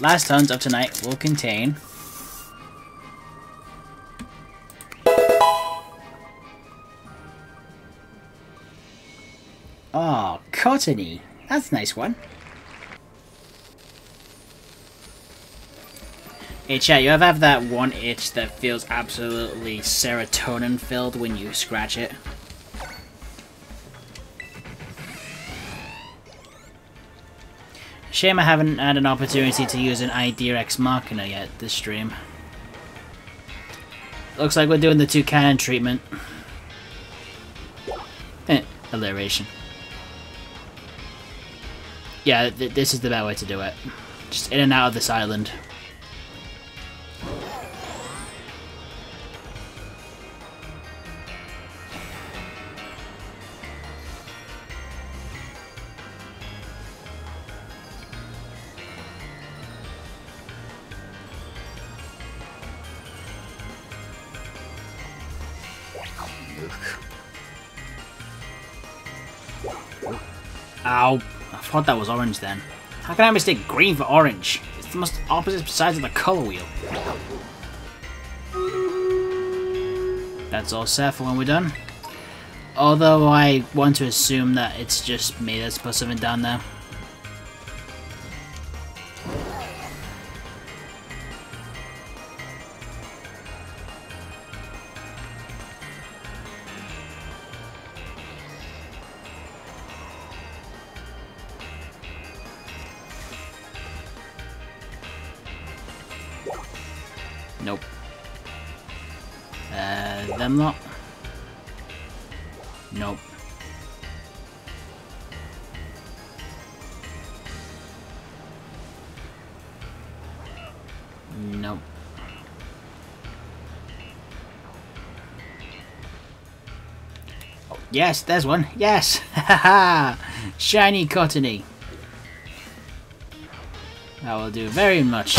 last hunt of tonight will contain... Oh, Cottonee. That's a nice one. Hey chat, you ever have that one itch that feels absolutely serotonin filled when you scratch it? Shame I haven't had an opportunity to use an ID Ex Machina yet this stream. Looks like we're doing the two cannon treatment. Eh, alliteration. Yeah, th this is the better way to do it. Just in and out of this island. Ow. I thought that was orange then. How can I mistake green for orange? It's the most opposite sides of the color wheel. That's all set for when we're done. Although I want to assume that it's just me that's put something down there. Nope. Uh, them lot? Nope. Nope. Oh, yes, there's one. Yes! Ha ha! Shiny Cottonee. That will do very much.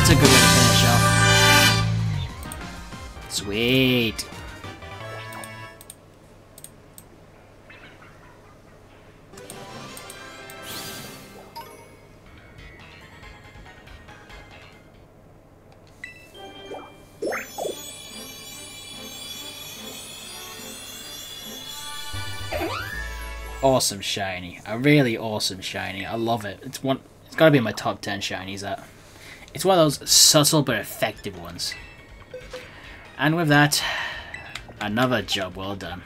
That's a good way to finish off. Sweet. Awesome shiny. A really awesome shiny. I love it. It's one it's gotta be in my top ten shinies that. It's one of those subtle but effective ones. And with that, another job well done.